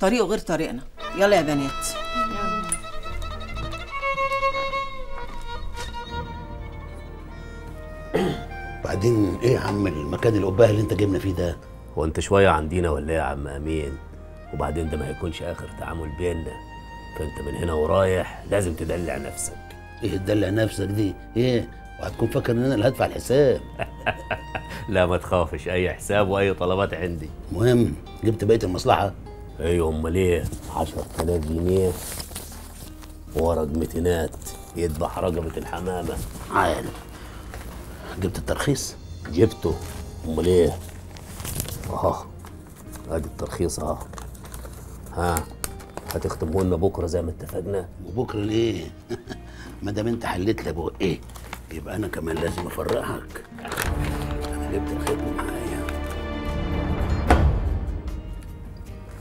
طريقه غير طريقنا. يلا يا بنات. بعدين إيه يا عم المكان القباه اللي أنت جبنا فيه ده؟ هو أنت شوية عندنا ولا إيه يا عم أمين؟ وبعدين ده ما هيكونش آخر تعامل بيننا فأنت من هنا ورايح لازم تدلع نفسك. إيه تدلع نفسك دي؟ إيه؟ وهتكون فاكر إن أنا اللي هدفع الحساب. لا ما تخافش أي حساب وأي طلبات عندي. المهم جبت بقية المصلحة. أيوه امال إيه 10000 جنيه ورق متينات يذبح رقبة الحمامة. عارف جبت الترخيص؟ جبته. امال إيه أهو. أدي الترخيص أهو. ها هتختمه لنا بكرة زي ما اتفقنا. وبكرة ليه؟ ما دام انت حليت لي إيه؟ يبقى أنا كمان لازم افرحك. أنا جبت الختم معايا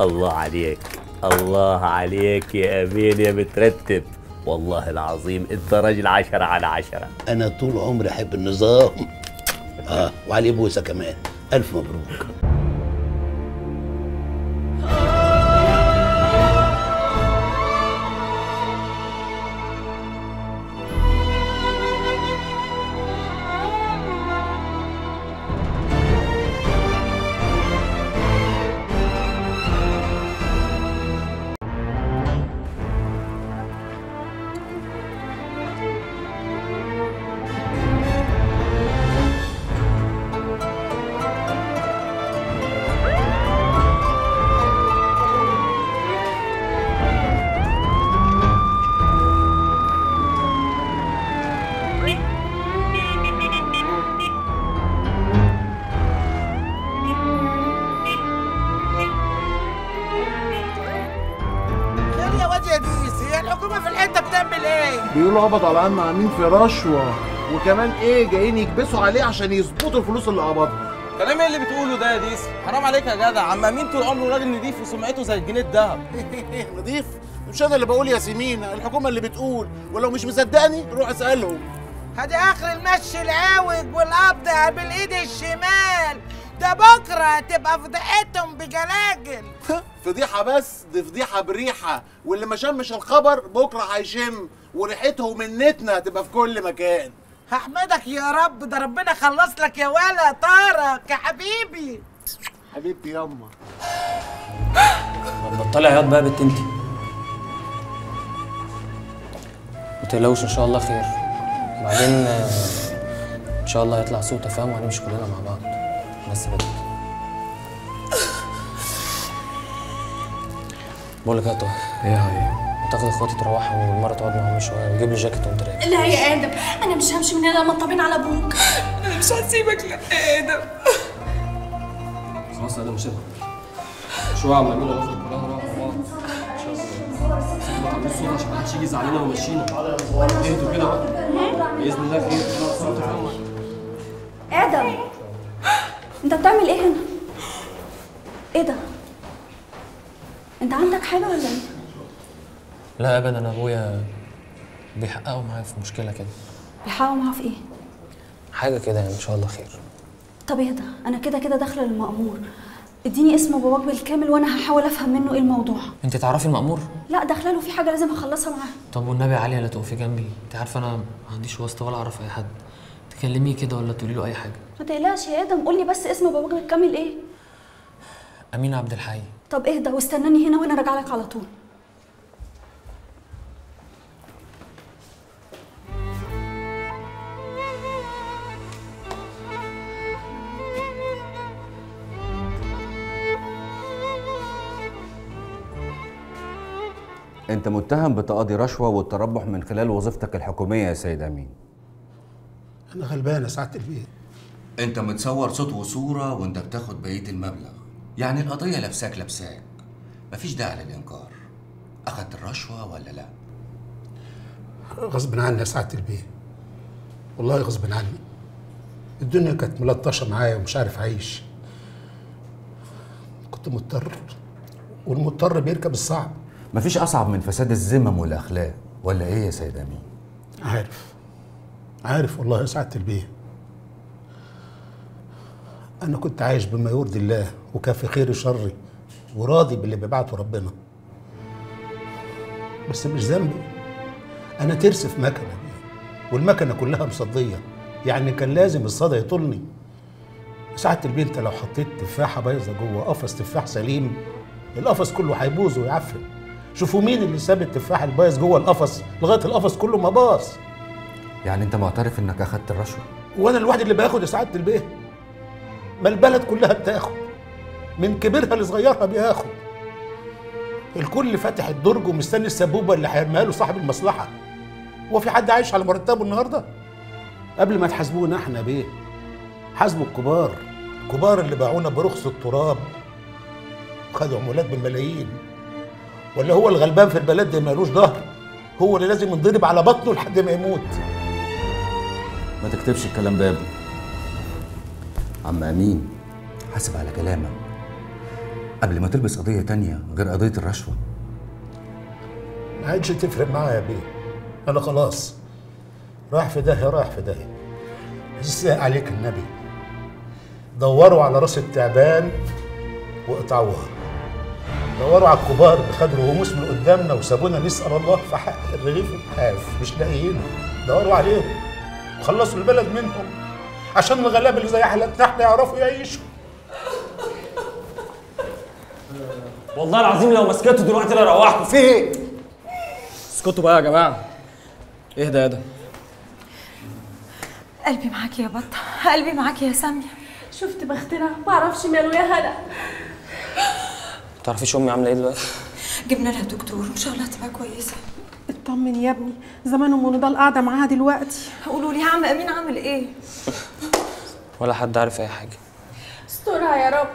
الله عليك. الله عليك يا أمين يا مترتب والله العظيم انت راجل عشرة على عشرة. أنا طول عمري أحب النظام. آه وعلي بوسه كمان. ألف مبروك. بيقولوا هبط على عم عاملين في رشوة. وكمان إيه جايين يكبسوا عليه عشان يظبطوا الفلوس اللي قبضها. كلام إيه اللي بتقوله ده يا ديس؟ حرام عليك يا جدع. عم أمين طول عمره راجل نضيف وسمعته زي الجنيه الدهب نضيف؟ مش أنا اللي بقول يا سمينه الحكومة اللي بتقول. ولو مش مصدقني روح اسألهم. هدي آخر المشي العوج والقبض بالإيد الشمال. ده بكرة تبقى فضيحتهم بجلاجل. فضيحة بس دي فضيحة بريحة. واللي ما شمش الخبر بكرة هيشم. وريحته ومنتنا هتبقى في كل مكان. هحمدك يا رب ده ربنا خلص لك يا ولا طارق يا حبيبي. حبيبتي ياما. بطلي عياط بقى يا بنت انت ما تقلقوش إن شاء الله خير. بعدين آه، إن شاء الله هيطلع سوء تفاهم وهنمشي كلنا مع بعض. بس بدري بقول لك يا طه. إيه يا تاخد اخواتي تروحهم والمرة تقعد معاهم شوية وجيب لي جاكيت وأنت راجع لا يا آدم أنا مش همشي من هنا لما اطمن على أبوك. أنا مش هسيبك لا يا آدم. خلاص أنا مش شوية عم نعملها واخد كلها نروح مع بعض ان شاء الله ما تعملوش صوت عشان محدش يجي يزعلنا ومشينا اهدوا كده بقى؟ بإذن الله خير. آدم أنت بتعمل إيه هنا؟ إيه ده؟ أنت عندك حاجة ولا إيه؟ لا ابدا أنا أبويا بيحققوا معايا في مشكلة كده. بيحاولوا معاه في إيه؟ حاجة كده يعني إن شاء الله خير. طب إيه ده أنا كده كده داخلة للمأمور. إديني اسم باباك بالكامل وأنا هحاول أفهم منه إيه الموضوع. أنت تعرفي المأمور؟ لا داخلة له في حاجة لازم أخلصها معاه. طب والنبي علي لا تقفي جنبي؟ أنت عارفة أنا ما عنديش واسطة ولا أعرف أي حد. تكلميه كده ولا تقولي له أي حاجة. ما تقلقش يا آدم قول لي بس اسم باباك بالكامل إيه؟ امين عبد الحي. طب اهدى واستناني هنا وأنا راجعة لك على طول. أنت متهم بتقاضي رشوة والتربح من خلال وظيفتك الحكومية يا سيد أمين. أنا غلبان يا سعادة البيت أنت متصور صوت وصورة وأنت بتاخد بقية المبلغ. يعني القضية لابساك لابساك مفيش داعي للإنكار. أخدت الرشوة ولا لا؟ غصب عني يا سعادة البيت والله غصب عني. الدنيا كانت ملطشة معايا ومش عارف أعيش. كنت مضطر. والمضطر بيركب الصعب. مفيش أصعب من فساد الذمم والأخلاق ولا إيه يا سيد أمين؟ عارف. عارف والله يا سعادة البيه. أنا كنت عايش بما يرضي الله وكافي خيري شري وراضي باللي بيبعته ربنا. بس مش ذنبي. أنا ترس في مكنة والمكنة كلها مصدية. يعني كان لازم الصدى يطولني. ساعات البنت لو حطيت تفاحة بايظة جوه قفص تفاح سليم القفص كله هيبوظ ويعفن. شوفوا مين اللي ساب التفاح البايظ جوه القفص لغاية القفص كله ما باظ. يعني انت معترف انك أخدت الرشوة؟ وأنا الواحد اللي باخد يا سعاده البيه ما البلد كلها بتاخد. من كبيرها لصغيرها بياخد. الكل فاتح الدرج ومستني السبوبة اللي هيرميها له صاحب المصلحة. هو في حد عايش على مرتبه النهارده؟ قبل ما تحاسبونا إحنا بيه. حاسبوا الكبار. الكبار اللي باعونا برخص التراب. وخدوا عمولات بالملايين. ولا هو الغلبان في البلد ده مالوش ظهر هو اللي لازم ينضرب على بطنه لحد ما يموت. ما تكتبش الكلام ده يا ابني. عم أمين حاسب على كلامك. قبل ما تلبس قضية تانية غير قضية الرشوة. ما عادش تفرق معايا يا بيه أنا خلاص. راح في داهية راح في داهية. إزاي عليك النبي. دوروا على رأس التعبان واقطعوها دوروا على الكبار اللي خدوا رؤوس من قدامنا وسابونا نسأل الله في حق الرغيف والحاف مش لاقيينه دوروا عليهم. وخلصوا البلد منهم. عشان الغلابة اللي زي حالتنا إحنا يعرفوا يعيشوا. والله العظيم لو ما سكتوا دلوقتي لا روحكم في إيه؟ اسكتوا بقى يا جماعة. اهدى يا ده؟ قلبي معاكي يا بطة. قلبي معاكي يا سامية. شفت بختنا؟ معرفش ماله يا هلا. تعرفيش امي عاملة إيه دلوقتي؟ جبنا لها دكتور وان شاء الله هتبقى كويسة. اطمن يا ابني زمان أم نضال قاعدة معاها دلوقتي. قولوا لي يا عم أمين عامل إيه؟ ولا حد عارف أي حاجة. استرها يا رب.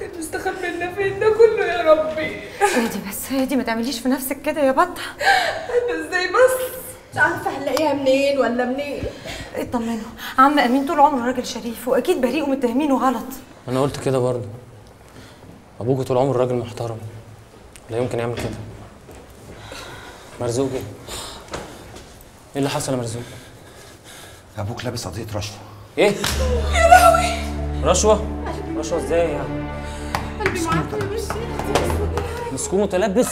كان مستخبي لنا فين ده كله يا ربي؟ اهدي بس اهدي ما تعمليش في نفسك كده يا بطة. أنا إزاي بس؟ مش عارفة هنلاقيها منين ولا منين. اطمنوا عم أمين طول عمره راجل شريف وأكيد بريء ومتهمينه غلط. أنا قلت كده برضه. أبوك طول عمره راجل محترم لا يمكن يعمل كده مرزوق إيه؟ إيه اللي حصل يا مرزوق؟ أبوك لابس قضية رشوة إيه؟ يا لهوي رشوة؟ رشوة إزاي يعني؟ قلبي مش مسكون متلبس؟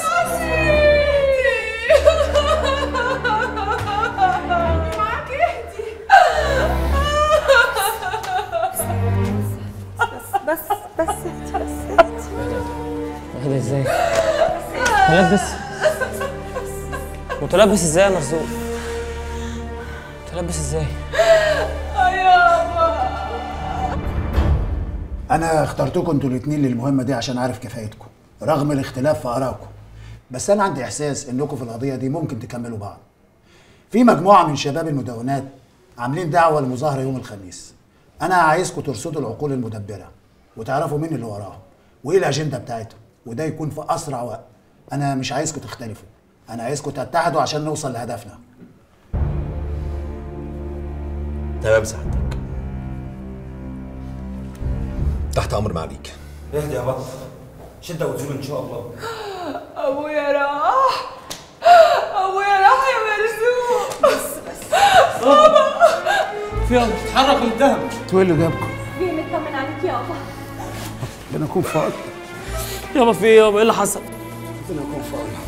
بس بس بس اهدى إزاي؟ متلبس؟ متلبس إزاي يا مرزوق؟ متلبس إزاي؟ أنا اخترتكم أنتوا الاثنين للمهمة دي عشان عارف كفايتكم رغم الاختلاف في آرائكم بس أنا عندي إحساس إنكم في القضية دي ممكن تكملوا بعض في مجموعة من شباب المدونات عاملين دعوة لمظاهرة يوم الخميس أنا عايزكم ترصدوا العقول المدبرة وتعرفوا مين اللي وراهم وإيه الأجندة بتاعتهم وده يكون في أسرع وقت. أنا مش عايزكم تختلفوا. أنا عايزكم تتحدوا عشان نوصل لهدفنا. تمام سعادتك. تحت أمر معاليك اهدي يا بطل. شده وتزول إن شاء الله. ابويا راح ابويا راح يا مرزوق بس بس بابا. في يلا اتحرك وانتهى أنتوا إيه اللي جابكم؟ جاي نطمن عليك يابا ربنا يكون في عونكم يابا في إيه يابا إيه اللي حصل؟ ربنا يكون في عونكم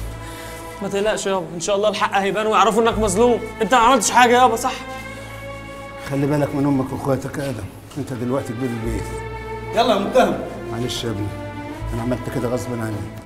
ما تقلقش يابا إن شاء الله الحق هيبان ويعرفوا إنك مظلوم. أنت ما عملتش حاجة يابا صح؟ خلي بالك من أمك وأخواتك يا آدم. أنت دلوقتي كبير البيت. يلا يا متهم. معلش يا ابني. أنا عملت كده غصب عني.